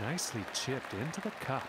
Nicely chipped into the cup.